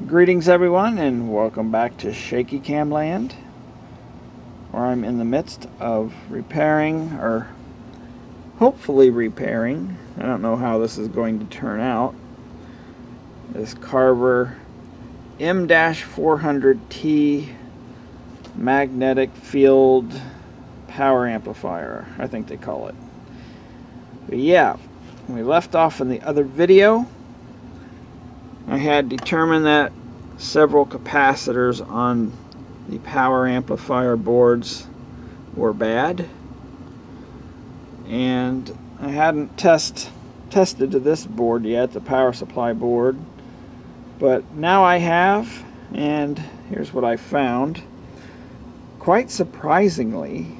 Greetings everyone and welcome back to Shaky Cam Land where I'm in the midst of repairing or hopefully repairing I don't know how this is going to turn out this Carver M-400T magnetic field power amplifier I think they call it. But yeah we left off in the other video I had determined that several capacitors on the power amplifier boards were bad. And I hadn't test tested to this board yet the power supply board. But now I have and here's what I found. Quite surprisingly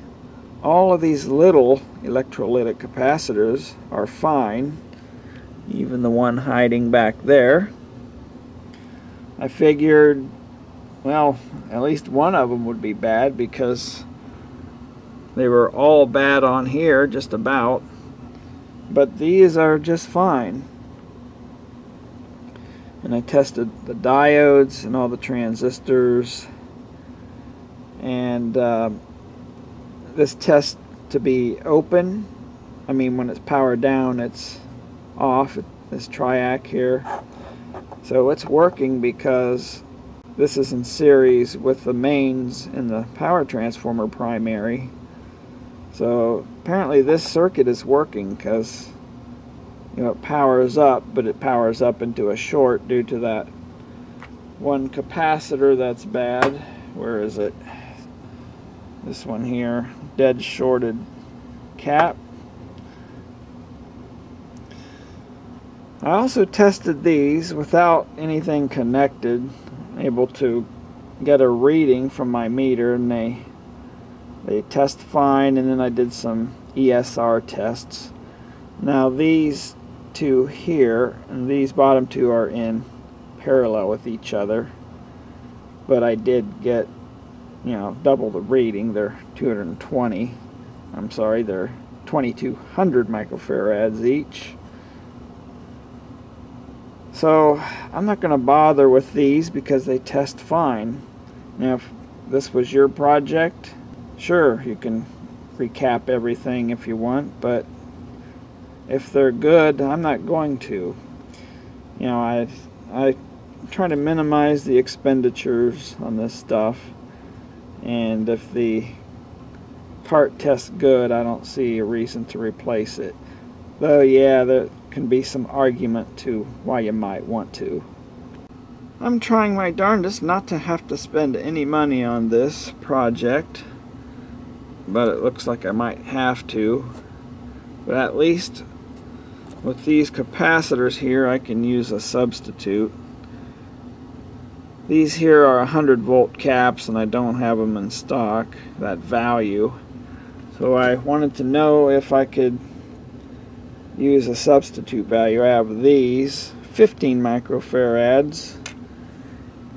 all of these little electrolytic capacitors are fine even the one hiding back there I figured, well, at least one of them would be bad because they were all bad on here, just about. But these are just fine. And I tested the diodes and all the transistors. And uh, this test to be open, I mean, when it's powered down, it's off. This triac here so it's working because this is in series with the mains in the power transformer primary. So apparently this circuit is working because you know it powers up, but it powers up into a short due to that one capacitor that's bad. Where is it? This one here, dead shorted cap. I also tested these without anything connected, able to get a reading from my meter and they they test fine and then I did some ESR tests. Now these two here and these bottom two are in parallel with each other but I did get you know double the reading they're 220 I'm sorry they're 2200 microfarads each so I'm not going to bother with these because they test fine. Now if this was your project, sure you can recap everything if you want, but if they're good, I'm not going to. You know, I I try to minimize the expenditures on this stuff, and if the part tests good, I don't see a reason to replace it. Though, yeah, there can be some argument to why you might want to. I'm trying my darndest not to have to spend any money on this project, but it looks like I might have to. But at least with these capacitors here, I can use a substitute. These here are 100 volt caps and I don't have them in stock, that value. So I wanted to know if I could use a substitute value. I have these 15 microfarads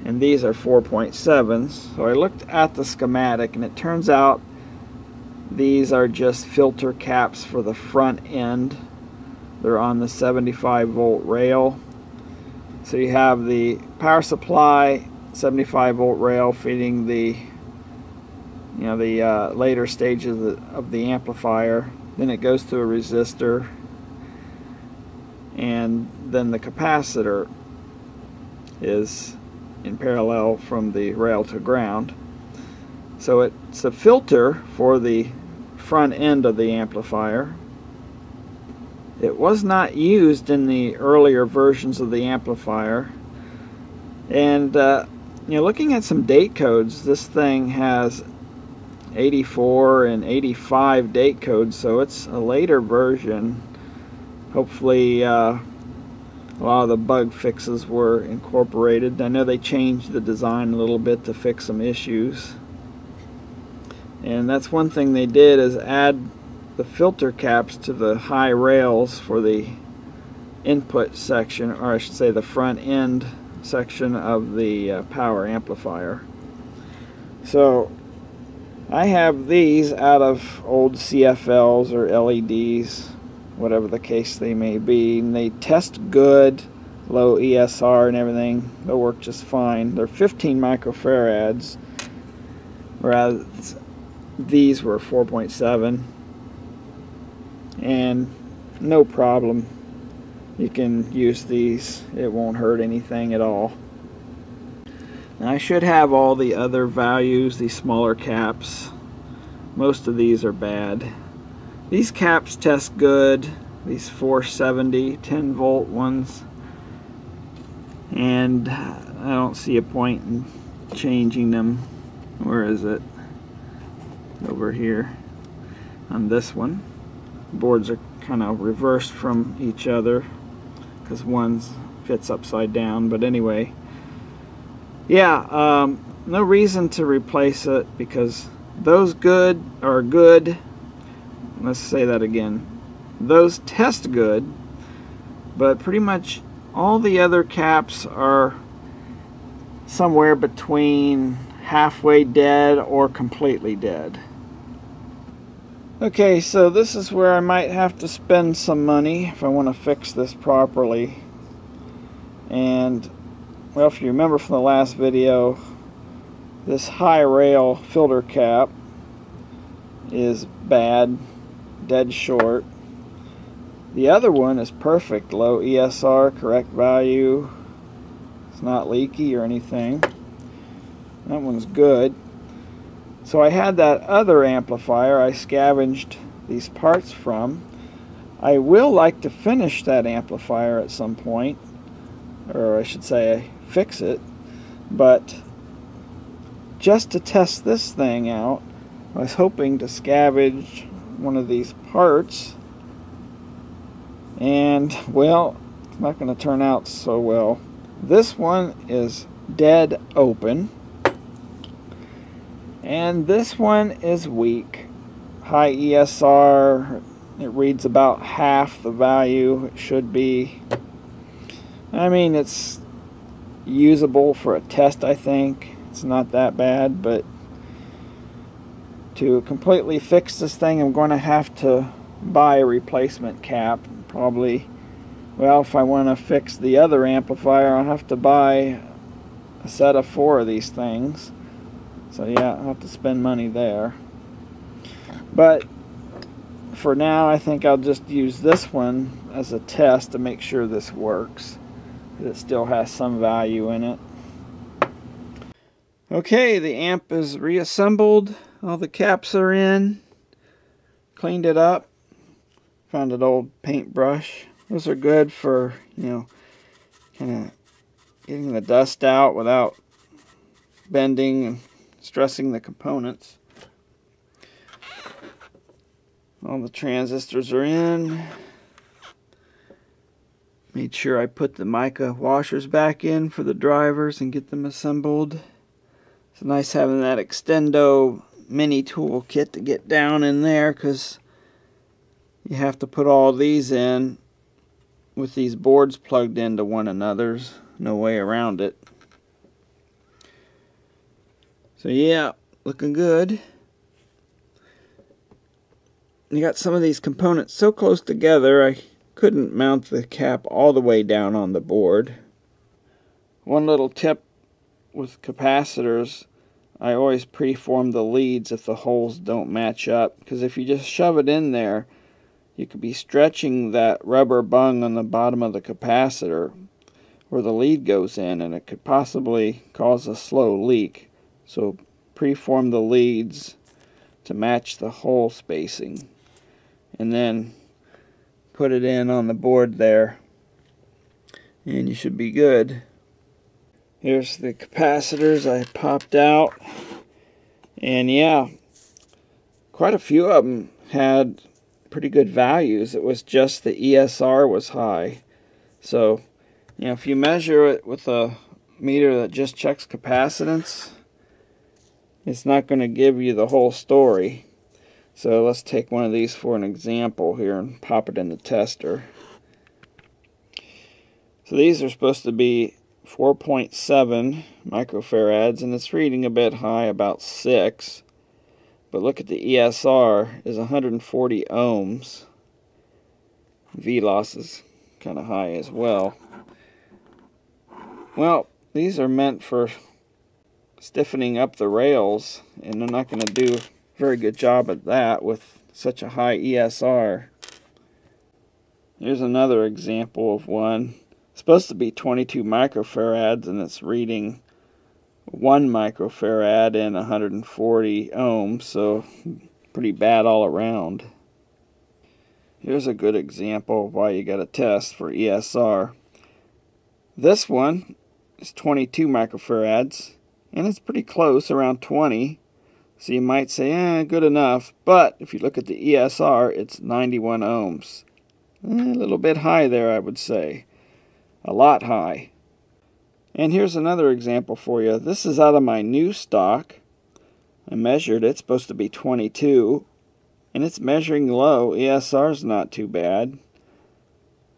and these are 4.7s. So I looked at the schematic and it turns out these are just filter caps for the front end. They're on the 75 volt rail. So you have the power supply 75 volt rail feeding the you know the uh, later stages of the, of the amplifier. Then it goes to a resistor and then the capacitor is in parallel from the rail to ground. So it's a filter for the front end of the amplifier. It was not used in the earlier versions of the amplifier. And uh, you know, looking at some date codes, this thing has 84 and 85 date codes, so it's a later version hopefully uh, a lot of the bug fixes were incorporated. I know they changed the design a little bit to fix some issues. And that's one thing they did is add the filter caps to the high rails for the input section, or I should say the front end section of the uh, power amplifier. So I have these out of old CFLs or LEDs whatever the case they may be. And they test good. low ESR and everything, they'll work just fine. They're 15 microfarads, whereas these were 4.7, and no problem. You can use these, it won't hurt anything at all. Now I should have all the other values, these smaller caps. Most of these are bad. These caps test good, these 470 10 volt ones. And I don't see a point in changing them. Where is it? Over here on this one. Boards are kind of reversed from each other because one fits upside down but anyway. Yeah um, no reason to replace it because those good are good let's say that again those test good but pretty much all the other caps are somewhere between halfway dead or completely dead. Okay, so this is where I might have to spend some money if I want to fix this properly. And, well, if you remember from the last video, this high rail filter cap is bad, dead short. The other one is perfect, low ESR, correct value. It's not leaky or anything. That one's good. So I had that other amplifier I scavenged these parts from. I will like to finish that amplifier at some point, or I should say fix it, but just to test this thing out, I was hoping to scavenge one of these parts. And well it's not going to turn out so well. This one is dead open. And this one is weak. High ESR it reads about half the value it should be. I mean it's usable for a test I think. It's not that bad but to completely fix this thing I'm going to have to buy a replacement cap probably, well, if I want to fix the other amplifier, I'll have to buy a set of four of these things. So yeah, I'll have to spend money there. But for now, I think I'll just use this one as a test to make sure this works. It still has some value in it. Okay, the amp is reassembled. All the caps are in. Cleaned it up. Found an old paintbrush. Those are good for, you know, kind of getting the dust out without bending and stressing the components. All the transistors are in. Made sure I put the mica washers back in for the drivers and get them assembled. It's nice having that extendo mini tool kit to get down in there because you have to put all these in with these boards plugged into one another's. No way around it. So yeah looking good. You got some of these components so close together I couldn't mount the cap all the way down on the board. One little tip with capacitors I always preform the leads if the holes don't match up because if you just shove it in there you could be stretching that rubber bung on the bottom of the capacitor where the lead goes in and it could possibly cause a slow leak. So preform the leads to match the hole spacing and then put it in on the board there and you should be good. Here's the capacitors I popped out and yeah quite a few of them had pretty good values. It was just the ESR was high. So, you know, if you measure it with a meter that just checks capacitance, it's not going to give you the whole story. So let's take one of these for an example here and pop it in the tester. So these are supposed to be 4.7 microfarads and it's reading a bit high, about 6. But look at the ESR is 140 ohms. V loss is kind of high as well. Well, these are meant for stiffening up the rails, and they're not going to do a very good job at that with such a high ESR. Here's another example of one. Supposed to be 22 microfarads, and it's reading 1 microfarad and 140 ohms, so pretty bad all around. Here's a good example of why you got to test for ESR. This one is 22 microfarads, and it's pretty close, around 20. So you might say, eh, good enough. But if you look at the ESR, it's 91 ohms. Eh, a little bit high there, I would say. A lot high. And here's another example for you. This is out of my new stock. I measured it. It's supposed to be 22. And it's measuring low. ESR's not too bad.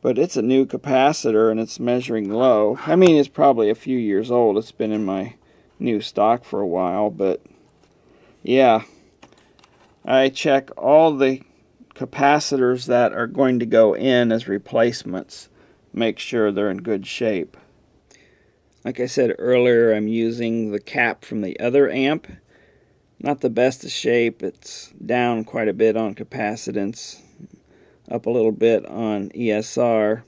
But it's a new capacitor and it's measuring low. I mean, it's probably a few years old. It's been in my new stock for a while. But yeah, I check all the capacitors that are going to go in as replacements. Make sure they're in good shape. Like I said earlier, I'm using the cap from the other amp. Not the best of shape. It's down quite a bit on capacitance, up a little bit on ESR,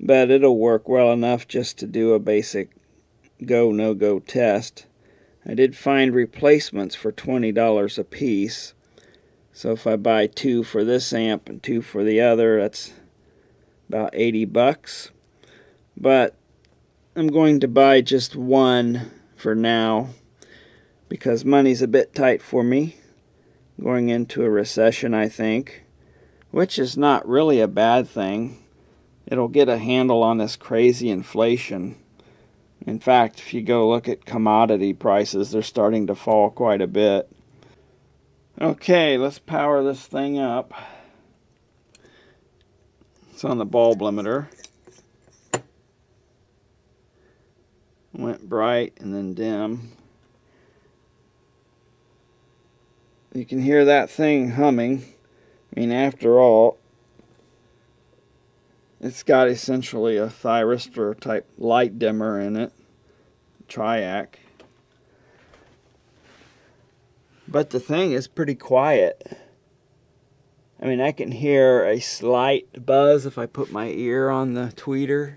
but it'll work well enough just to do a basic go no go test. I did find replacements for $20 a piece. So if I buy two for this amp and two for the other, that's about 80 bucks. But I'm going to buy just one for now because money's a bit tight for me. Going into a recession, I think, which is not really a bad thing. It'll get a handle on this crazy inflation. In fact, if you go look at commodity prices, they're starting to fall quite a bit. Okay, let's power this thing up. It's on the bulb limiter. went bright and then dim. You can hear that thing humming. I mean, after all, it's got essentially a thyristor type light dimmer in it, triac. But the thing is pretty quiet. I mean, I can hear a slight buzz if I put my ear on the tweeter,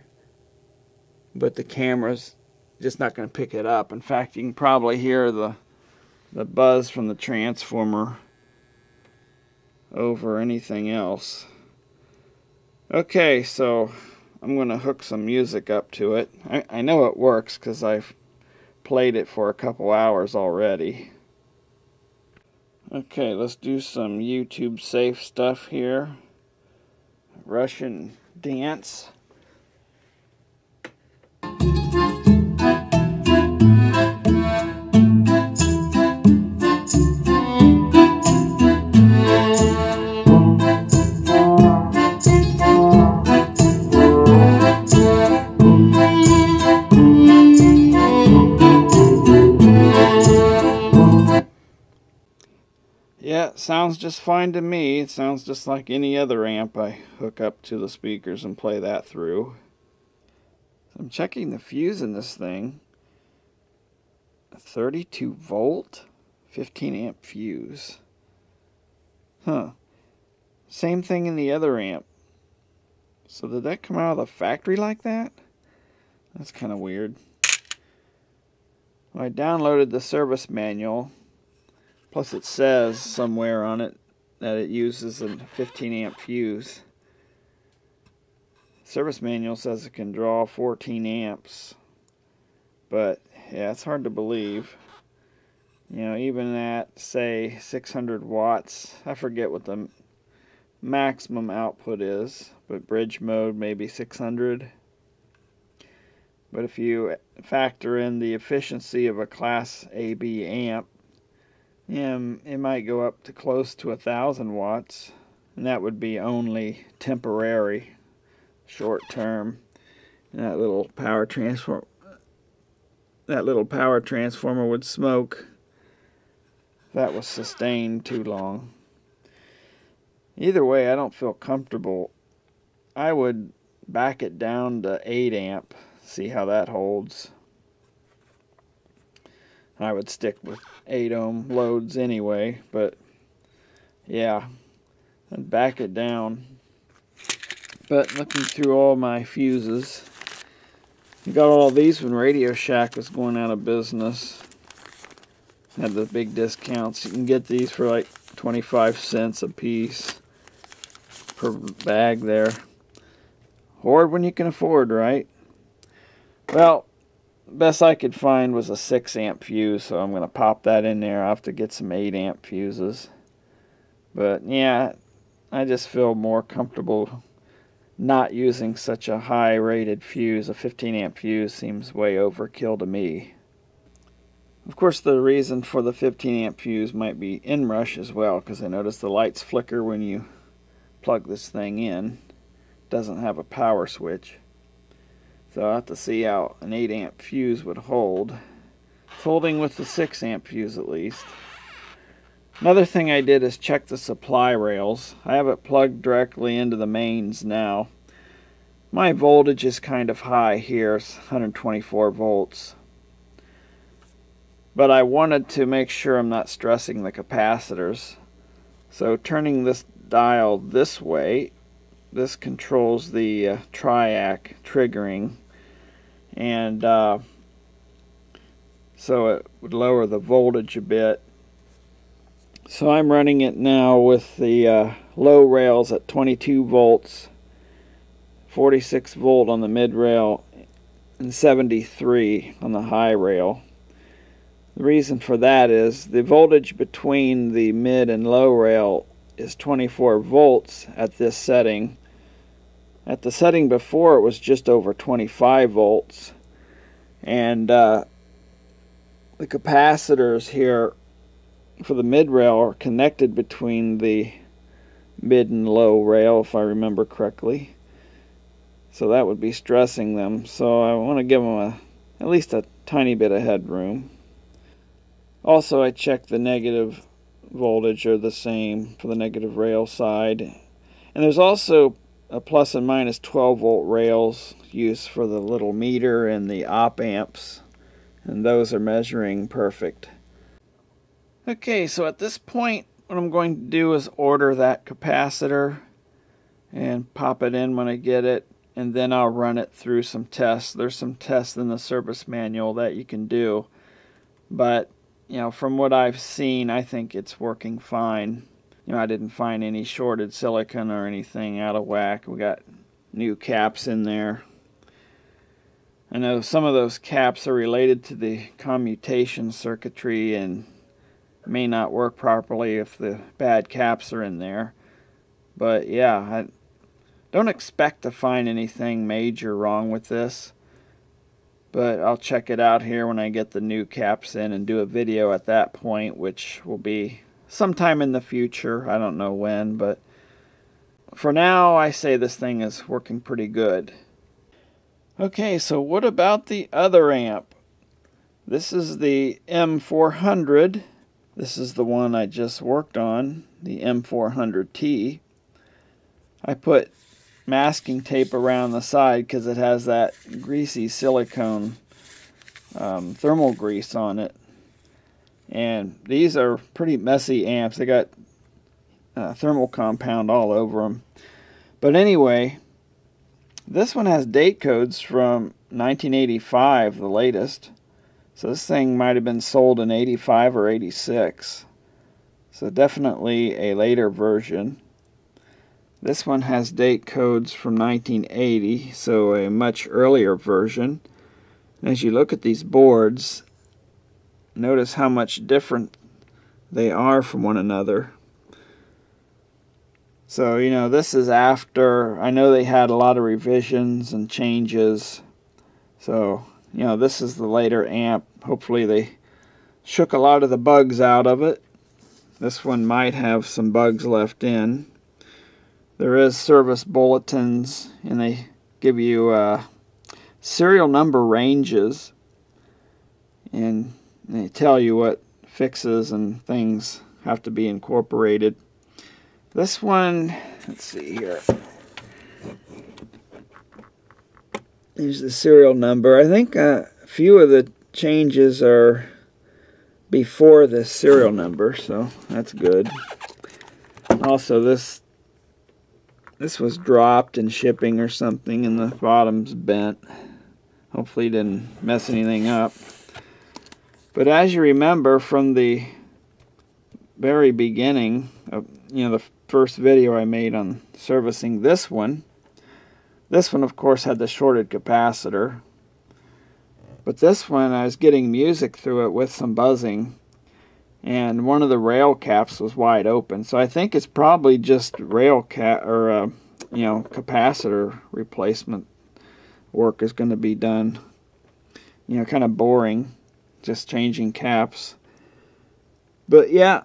but the camera's just not going to pick it up. In fact, you can probably hear the the buzz from the transformer over anything else. Okay, so I'm going to hook some music up to it. I, I know it works because I've played it for a couple hours already. Okay, let's do some YouTube safe stuff here. Russian dance. Sounds just fine to me. It sounds just like any other amp I hook up to the speakers and play that through. I'm checking the fuse in this thing. A 32 volt, 15 amp fuse. Huh. Same thing in the other amp. So did that come out of the factory like that? That's kind of weird. Well, I downloaded the service manual Plus it says somewhere on it that it uses a 15 amp fuse. Service manual says it can draw 14 amps. But yeah, it's hard to believe. You know, even at say 600 watts, I forget what the maximum output is, but bridge mode maybe 600. But if you factor in the efficiency of a class AB amp, yeah, it might go up to close to a thousand watts, and that would be only temporary, short term. And that little power transform that little power transformer would smoke. That was sustained too long. Either way, I don't feel comfortable. I would back it down to 8 amp, see how that holds. I would stick with 8 ohm loads anyway, but yeah, and back it down. But looking through all my fuses, got all these when Radio Shack was going out of business. Had the big discounts. You can get these for like 25 cents a piece per bag there. Hoard when you can afford, right? Well, best I could find was a 6 amp fuse, so I'm going to pop that in there. I'll have to get some 8 amp fuses. But yeah, I just feel more comfortable not using such a high rated fuse. A 15 amp fuse seems way overkill to me. Of course, the reason for the 15 amp fuse might be inrush as well, because I notice the lights flicker when you plug this thing in. It doesn't have a power switch. So I'll have to see how an 8 amp fuse would hold. Holding with the 6 amp fuse at least. Another thing I did is check the supply rails. I have it plugged directly into the mains now. My voltage is kind of high here, it's 124 volts. But I wanted to make sure I'm not stressing the capacitors. So turning this dial this way, this controls the uh, triac triggering. And uh, so it would lower the voltage a bit so I'm running it now with the uh, low rails at 22 volts, 46 volt on the mid rail, and 73 on the high rail. The reason for that is the voltage between the mid and low rail is 24 volts at this setting. At the setting before it was just over 25 volts. And uh, the capacitors here for the mid rail are connected between the mid and low rail, if I remember correctly. So that would be stressing them. So I want to give them a, at least a tiny bit of headroom. Also, I checked the negative voltage are the same for the negative rail side. And there's also a plus and minus 12 volt rails used for the little meter and the op amps. And those are measuring perfect. Okay, so at this point, what I'm going to do is order that capacitor and pop it in when I get it, and then I'll run it through some tests. There's some tests in the service manual that you can do, but you know, from what I've seen, I think it's working fine. You know, I didn't find any shorted silicon or anything out of whack. We got new caps in there. I know some of those caps are related to the commutation circuitry and may not work properly if the bad caps are in there. But yeah, I don't expect to find anything major wrong with this. But I'll check it out here when I get the new caps in and do a video at that point, which will be sometime in the future. I don't know when, but for now, I say this thing is working pretty good. Okay, so what about the other amp? This is the M400 this is the one I just worked on, the M400T. I put masking tape around the side because it has that greasy silicone um, thermal grease on it. And these are pretty messy amps. They got uh, thermal compound all over them. But anyway, this one has date codes from 1985, the latest. So this thing might have been sold in 85 or 86. So definitely a later version. This one has date codes from 1980, so a much earlier version. As you look at these boards, notice how much different they are from one another. So, you know, this is after, I know they had a lot of revisions and changes. So, you know, this is the later amp. Hopefully they shook a lot of the bugs out of it. This one might have some bugs left in. There is service bulletins, and they give you uh, serial number ranges, and they tell you what fixes and things have to be incorporated. This one, let's see here. There's the serial number. I think uh, a few of the changes are before the serial number, so that's good. Also, this this was dropped in shipping or something, and the bottom's bent. Hopefully, didn't mess anything up. But as you remember from the very beginning of you know the first video I made on servicing this one, this one of course had the shorted capacitor but this one, I was getting music through it with some buzzing, and one of the rail caps was wide open. So I think it's probably just rail cap or uh, you know capacitor replacement work is going to be done. You know, kind of boring, just changing caps. But yeah,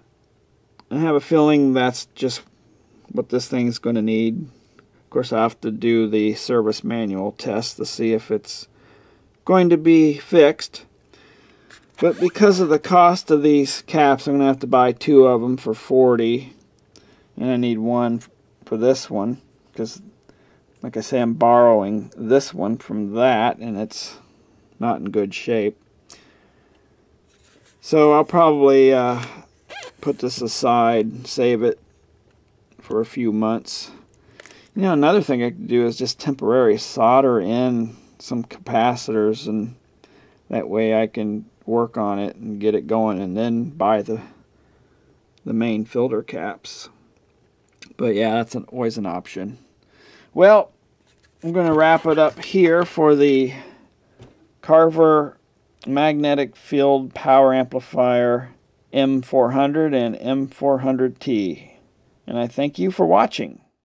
I have a feeling that's just what this thing's going to need. Of course, I have to do the service manual test to see if it's going to be fixed. But because of the cost of these caps, I'm going to have to buy two of them for 40 And I need one for this one. Because, like I say, I'm borrowing this one from that. And it's not in good shape. So I'll probably uh, put this aside, save it for a few months. You know, another thing I could do is just temporary solder in some capacitors and that way I can work on it and get it going and then buy the the main filter caps but yeah that's an, always an option well I'm going to wrap it up here for the Carver magnetic field power amplifier M400 and M400T and I thank you for watching